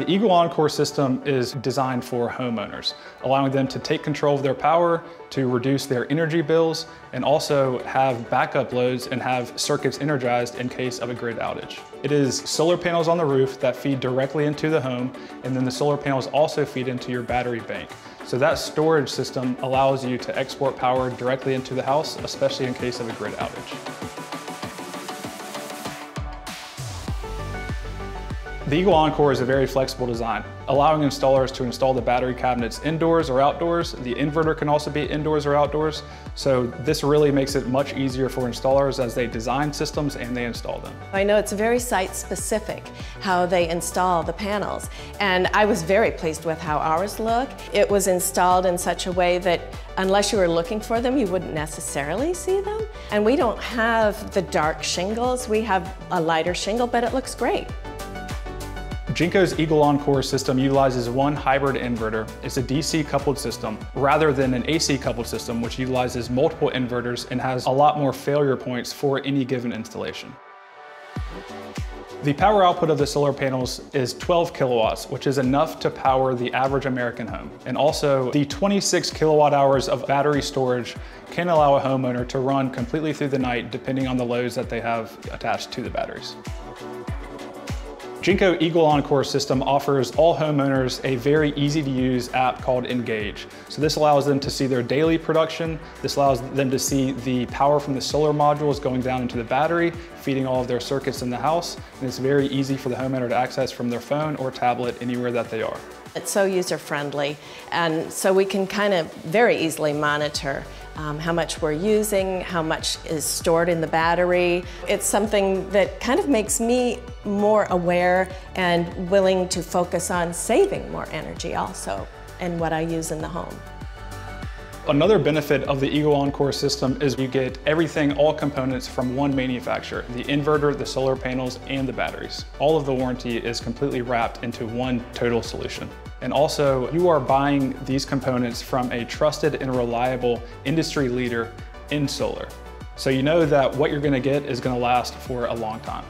The Eagle Encore system is designed for homeowners, allowing them to take control of their power, to reduce their energy bills, and also have backup loads and have circuits energized in case of a grid outage. It is solar panels on the roof that feed directly into the home, and then the solar panels also feed into your battery bank. So that storage system allows you to export power directly into the house, especially in case of a grid outage. The Eagle Encore is a very flexible design, allowing installers to install the battery cabinets indoors or outdoors. The inverter can also be indoors or outdoors. So this really makes it much easier for installers as they design systems and they install them. I know it's very site specific how they install the panels. And I was very pleased with how ours look. It was installed in such a way that unless you were looking for them, you wouldn't necessarily see them. And we don't have the dark shingles. We have a lighter shingle, but it looks great. Jinko's Eagle Encore system utilizes one hybrid inverter. It's a DC coupled system rather than an AC coupled system which utilizes multiple inverters and has a lot more failure points for any given installation. The power output of the solar panels is 12 kilowatts, which is enough to power the average American home. And also the 26 kilowatt hours of battery storage can allow a homeowner to run completely through the night depending on the loads that they have attached to the batteries. Jinko Eagle Encore system offers all homeowners a very easy to use app called Engage. So this allows them to see their daily production. This allows them to see the power from the solar modules going down into the battery, feeding all of their circuits in the house. And it's very easy for the homeowner to access from their phone or tablet anywhere that they are. It's so user friendly and so we can kind of very easily monitor um, how much we're using, how much is stored in the battery. It's something that kind of makes me more aware and willing to focus on saving more energy also and what I use in the home. Another benefit of the Eagle Encore system is you get everything, all components from one manufacturer, the inverter, the solar panels, and the batteries. All of the warranty is completely wrapped into one total solution. And also, you are buying these components from a trusted and reliable industry leader in solar. So you know that what you're gonna get is gonna last for a long time.